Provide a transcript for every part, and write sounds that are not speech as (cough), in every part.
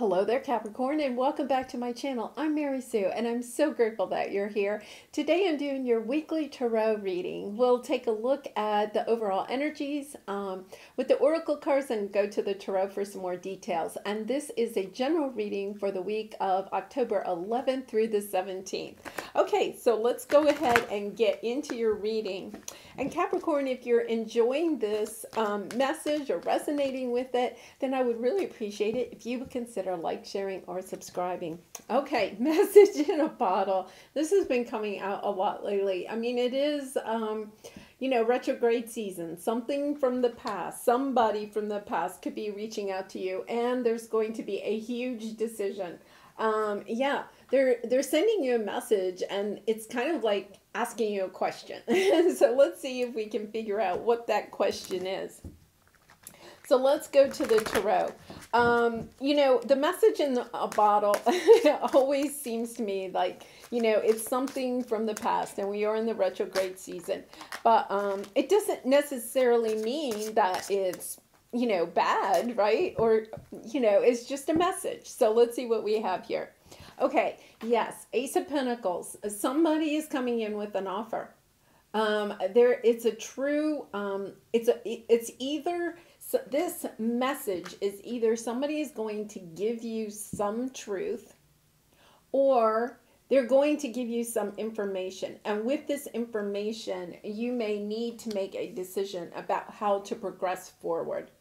Hello there, Capricorn, and welcome back to my channel. I'm Mary Sue, and I'm so grateful that you're here. Today I'm doing your weekly tarot reading. We'll take a look at the overall energies um, with the oracle cards and go to the tarot for some more details. And this is a general reading for the week of October 11th through the 17th. Okay, so let's go ahead and get into your reading. And Capricorn, if you're enjoying this um, message or resonating with it, then I would really appreciate it if you would consider like, sharing, or subscribing. Okay, (laughs) message in a bottle. This has been coming out a lot lately. I mean, it is, um, you know, retrograde season. Something from the past, somebody from the past could be reaching out to you, and there's going to be a huge decision. Um, yeah, they're they're sending you a message, and it's kind of like asking you a question. (laughs) so let's see if we can figure out what that question is. So let's go to the tarot. Um, you know, the message in a bottle (laughs) always seems to me like, you know, it's something from the past and we are in the retrograde season. But um, it doesn't necessarily mean that it's, you know, bad, right? Or, you know, it's just a message. So let's see what we have here. Okay, yes, Ace of Pentacles. Somebody is coming in with an offer. Um, there, it's a true, um, it's a, it's either so this message is either somebody is going to give you some truth or they're going to give you some information. And with this information, you may need to make a decision about how to progress forward.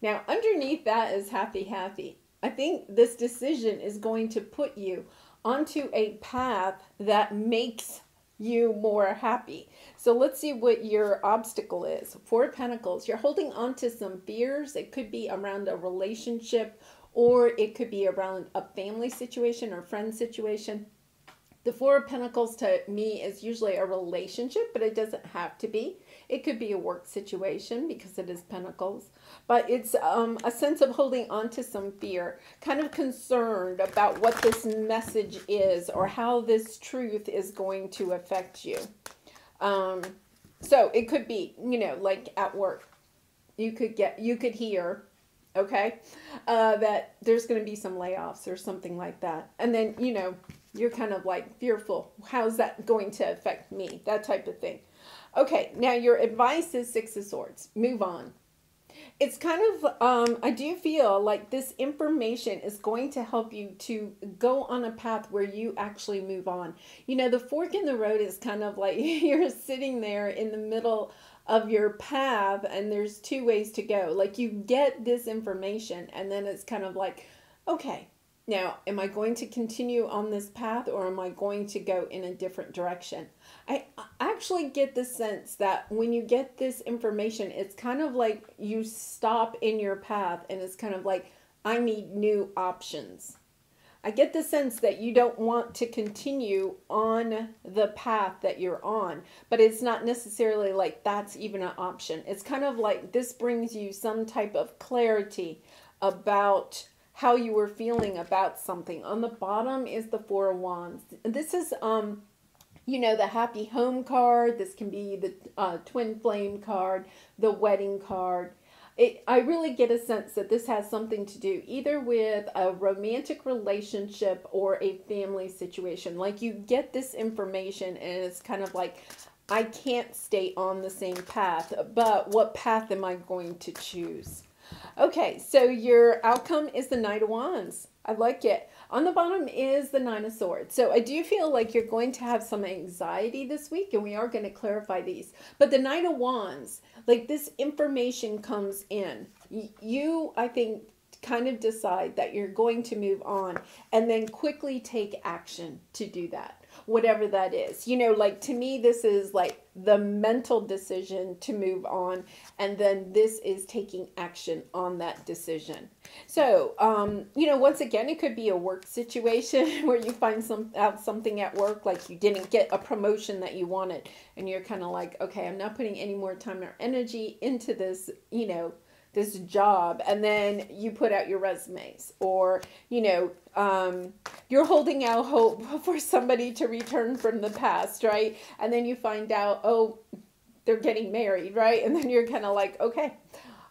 Now, underneath that is happy, happy. I think this decision is going to put you onto a path that makes you more happy. So let's see what your obstacle is. Four Pentacles, you're holding on to some fears. It could be around a relationship or it could be around a family situation or friend situation. The Four of Pentacles to me is usually a relationship, but it doesn't have to be. It could be a work situation because it is Pentacles. But it's um, a sense of holding on to some fear, kind of concerned about what this message is or how this truth is going to affect you. Um, so it could be, you know, like at work. You could get, you could hear okay uh, that there's going to be some layoffs or something like that and then you know you're kind of like fearful. How's that going to affect me? That type of thing. Okay, now your advice is Six of Swords. Move on. It's kind of, um, I do feel like this information is going to help you to go on a path where you actually move on. You know, the fork in the road is kind of like (laughs) you're sitting there in the middle of your path and there's two ways to go. Like you get this information and then it's kind of like, okay, now, am I going to continue on this path or am I going to go in a different direction? I actually get the sense that when you get this information, it's kind of like you stop in your path and it's kind of like, I need new options. I get the sense that you don't want to continue on the path that you're on, but it's not necessarily like that's even an option. It's kind of like this brings you some type of clarity about how you were feeling about something. On the bottom is the Four of Wands. This is, um, you know, the happy home card. This can be the uh, twin flame card, the wedding card. It, I really get a sense that this has something to do either with a romantic relationship or a family situation. Like you get this information and it's kind of like, I can't stay on the same path, but what path am I going to choose? Okay, so your outcome is the Knight of Wands. I like it. On the bottom is the Nine of Swords. So I do feel like you're going to have some anxiety this week, and we are going to clarify these. But the Knight of Wands, like this information comes in. You, I think, kind of decide that you're going to move on and then quickly take action to do that whatever that is. You know, like to me, this is like the mental decision to move on, and then this is taking action on that decision. So, um, you know, once again, it could be a work situation (laughs) where you find some out something at work, like you didn't get a promotion that you wanted, and you're kind of like, okay, I'm not putting any more time or energy into this, you know this job and then you put out your resumes or you know um, you're holding out hope (laughs) for somebody to return from the past right and then you find out oh they're getting married right and then you're kind of like okay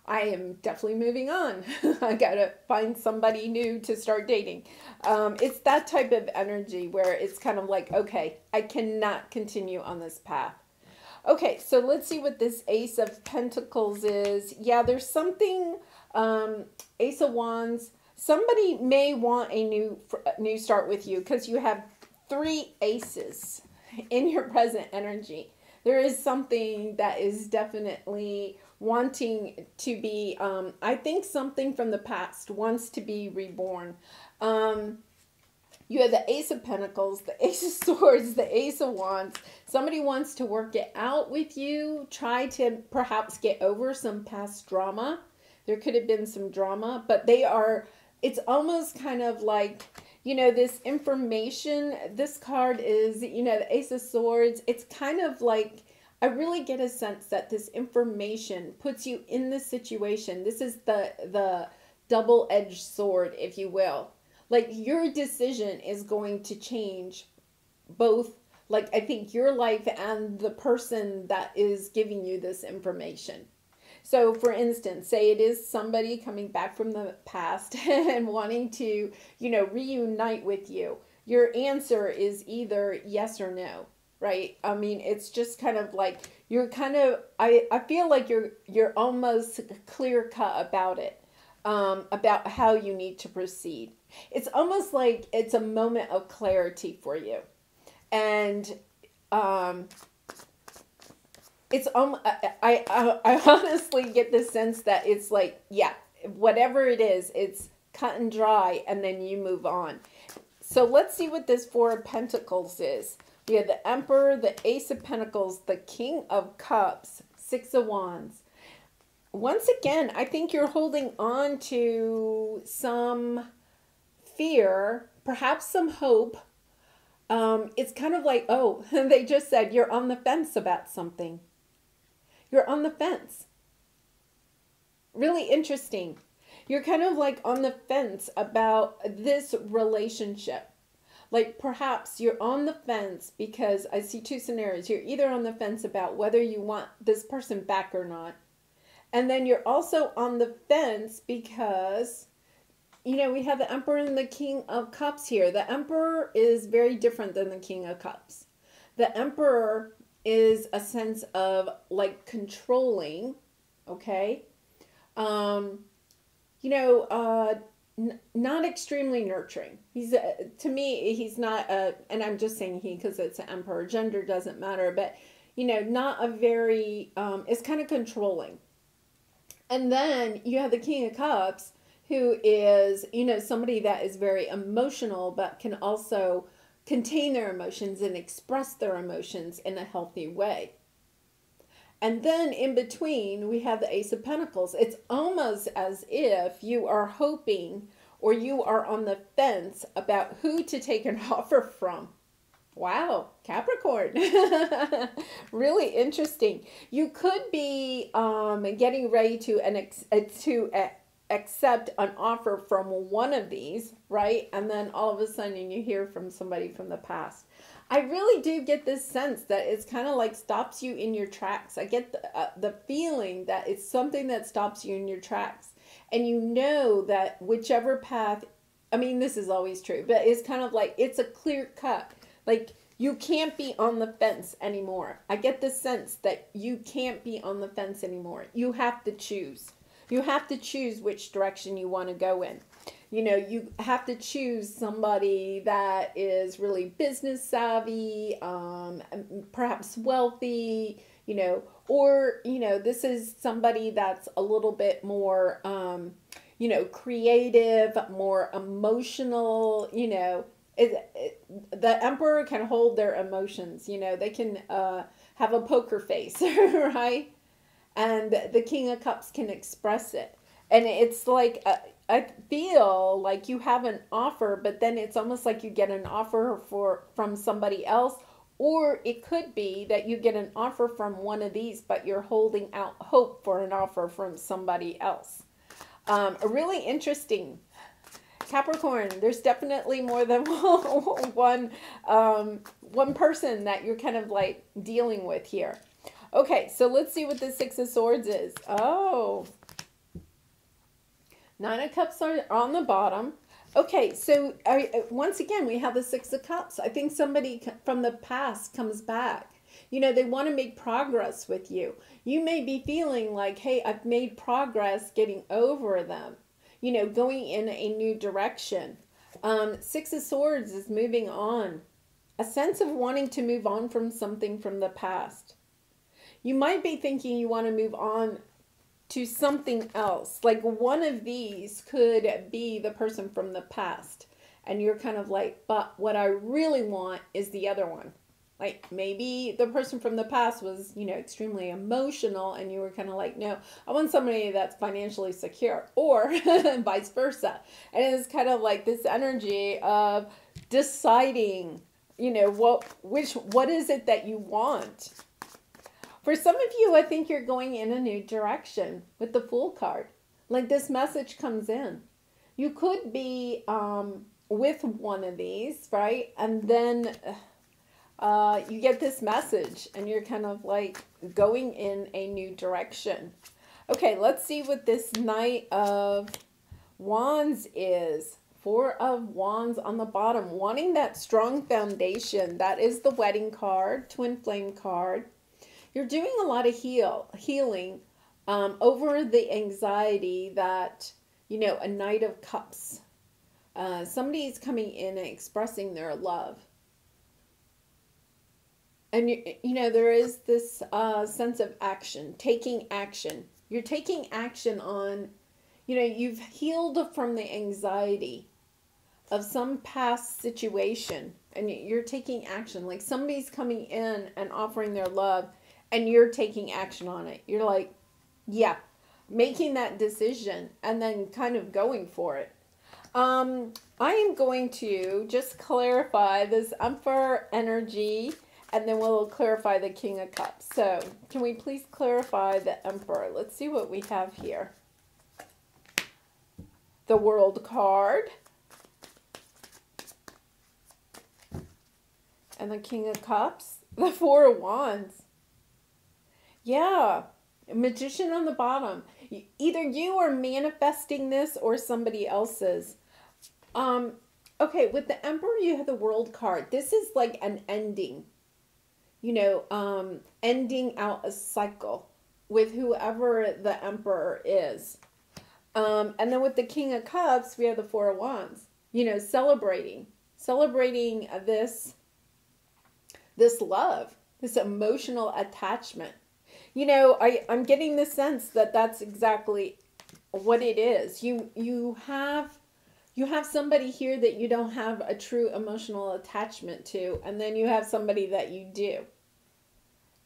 I am definitely moving on. (laughs) I gotta find somebody new to start dating. Um, it's that type of energy where it's kind of like, okay, I cannot continue on this path. Okay, so let's see what this Ace of Pentacles is. Yeah, there's something, um, Ace of Wands. Somebody may want a new new start with you because you have three aces (laughs) in your present energy. There is something that is definitely wanting to be, um, I think something from the past wants to be reborn. Um, you have the Ace of Pentacles, the (laughs) Ace of Swords, the Ace of Wands. Somebody wants to work it out with you, try to perhaps get over some past drama. There could have been some drama, but they are, it's almost kind of like, you know, this information. This card is, you know, the Ace of Swords. It's kind of like, I really get a sense that this information puts you in the situation. This is the the double-edged sword, if you will. Like your decision is going to change both like I think your life and the person that is giving you this information. So, for instance, say it is somebody coming back from the past (laughs) and wanting to, you know, reunite with you. Your answer is either yes or no right? I mean, it's just kind of like you're kind of I I feel like you're you're almost clear cut about it. Um, about how you need to proceed. It's almost like it's a moment of clarity for you. And um, it's um I, I I honestly get the sense that it's like yeah whatever it is it's cut and dry and then you move on so let's see what this four of pentacles is we have the Emperor, the Ace of Pentacles, the King of Cups, Six of Wands. Once again, I think you're holding on to some fear, perhaps some hope. Um, it's kind of like, oh, (laughs) they just said you're on the fence about something. You're on the fence. Really interesting. You're kind of like on the fence about this relationship like perhaps you're on the fence because I see two scenarios. You're either on the fence about whether you want this person back or not. And then you're also on the fence because you know, we have the Emperor and the King of Cups here. The Emperor is very different than the King of Cups. The Emperor is a sense of like controlling, okay? Um, you know, uh, not extremely nurturing. He's a, to me, he's not a, and I'm just saying he because it's an emperor. Gender doesn't matter, but you know, not a very. Um, it's kind of controlling. And then you have the King of Cups, who is you know somebody that is very emotional, but can also contain their emotions and express their emotions in a healthy way. And then in between, we have the Ace of Pentacles. It's almost as if you are hoping or you are on the fence about who to take an (laughs) offer from. Wow, Capricorn. (laughs) really interesting. You could be um, getting ready to an ex- uh, to uh, accept an offer from one of these, right? And then all of a sudden you hear from somebody from the past. I really do get this sense that it's kind of like stops you in your tracks. I get the, uh, the feeling that it's something that stops you in your tracks. And you know that whichever path, I mean, this is always true, but it's kind of like it's a clear cut. Like you can't be on the fence anymore. I get the sense that you can't be on the fence anymore. You have to choose. You have to choose which direction you want to go in you know you have to choose somebody that is really business savvy um, perhaps wealthy you know or you know this is somebody that's a little bit more um, you know creative more emotional you know it, it, the emperor can hold their emotions you know they can uh, have a poker face (laughs) right and the king of cups can express it and it's like a, I feel like you have an offer, but then it's almost like you get an offer for from somebody else, or it could be that you get an offer from one of these, but you're holding out hope for an offer from somebody else. Um, a really interesting. Capricorn, there's definitely more than (laughs) one um, one person that you're kind of like dealing with here. Okay, so let's see what the Six of Swords is. Oh, Nine of Cups are on the bottom. Okay, so once again, we have the Six of Cups. I think somebody from the past comes back. You know, they want to make progress with you. You may be feeling like, hey, I've made progress getting over them, you know, going in a new direction. Um, Six of Swords is moving on. A sense of wanting to move on from something from the past. You might be thinking you want to move on to something else. Like one of these could be the person from the past. And you're kind of like, but what I really want is the other one. Like maybe the person from the past was, you know, extremely emotional and you were kind of like, no, I want somebody that's financially secure or (laughs) vice versa. And it's kind of like this energy of deciding, you know, what which what is it that you want? For some of you, I think you're going in a new direction with the Fool card. Like this message comes in. You could be um, with one of these, right? And then uh, you get this message and you're kind of like going in a new direction. Okay, let's see what this Knight of Wands is. Four of Wands on the bottom, wanting that strong foundation. That is the wedding card, twin flame card. You're doing a lot of heal healing um, over the anxiety that, you know, a Knight of Cups. Uh, somebody's coming in and expressing their love and you, you know there is this uh, sense of action taking action. You're taking action on you know you've healed from the anxiety of some past situation and you're taking action. Like somebody's coming in and offering their love and you're taking action on it. You're like yeah making that decision and then kind of going for it. Um i am going to just clarify this emperor energy and then we'll clarify the King of Cups. So, can we please clarify the Emperor? Let's see what we have here. The World card. And the King of Cups. (laughs) The Four of Wands. Yeah. Magician on the bottom. Either you are manifesting this or somebody else's. Um, okay, with the Emperor, you have the World card. This is like an ending you know, um, ending out a cycle with whoever the emperor is. Um, and then with the King of Cups, we have the Four of Wands. You know, celebrating, celebrating this, this love, this emotional attachment. You know, I I'm getting the sense that that's exactly what it is. You you have you have somebody here that you don't have a true emotional attachment to, and then you have somebody that you do.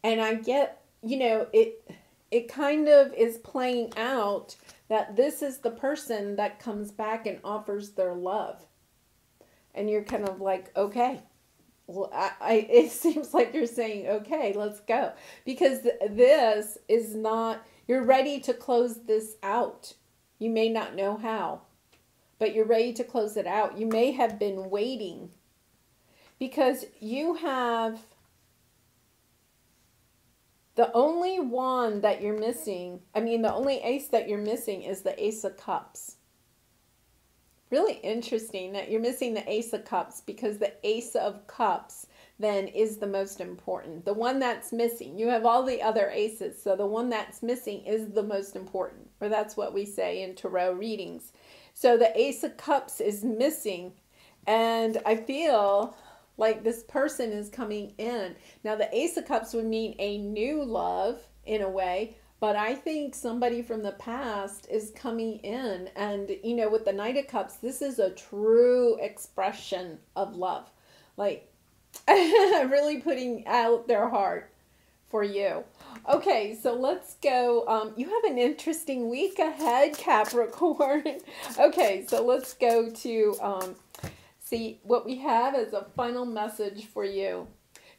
And I get, you know, it it kind of is playing out that this is the person that comes back and offers their love. And you're kind of like, okay, well, I, I, (laughs) it seems like you're saying, okay, let's go. Because this is not, you're ready to close this out. You may not know how, but you're ready to close it out. You may have been waiting because you have the only one that you're missing, I mean, the only ace that you're missing is the Ace of Cups. Really interesting that you're missing the Ace of Cups because the Ace of Cups then is the most important. The one that's missing, you have all the other aces, so the one that's missing is the most important, or that's what we say in tarot readings. So the Ace of Cups is missing, and I feel like this person is coming in. Now, the Ace of Cups would mean a new love in a way, but I think somebody from the past is coming in. And, you know, with the Knight of Cups, this is a true expression of love. Like, (laughs) really putting out their heart for you. Okay, so let's go. Um, you have an interesting week ahead, Capricorn. (laughs) okay, so let's go to um, See, what we have is a final message for you.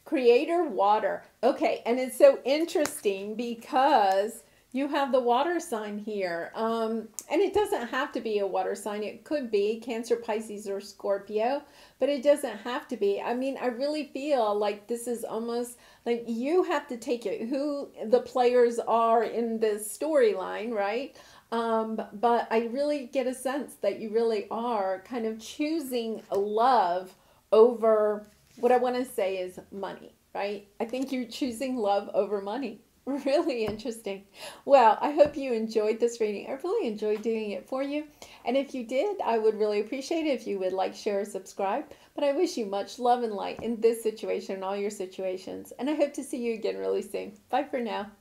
Creator water. Okay, and it's so interesting because you have the water sign here. Um, and it doesn't have to be a water sign. It could be Cancer, Pisces, or Scorpio, but it doesn't have to be. I mean, I really feel like this is almost like you have to take it, who the players are in this storyline, right? Um, but I really get a sense that you really are kind of choosing love over what I want to say is money, right? I think you're choosing love over money. (laughs) Really interesting. Well, I hope you enjoyed this reading. I really enjoyed doing it for you. And if you did, I would really appreciate it if you would like, share, or subscribe. But I wish you much love and light in this situation and all your situations. And I hope to see you again really soon. Bye for now.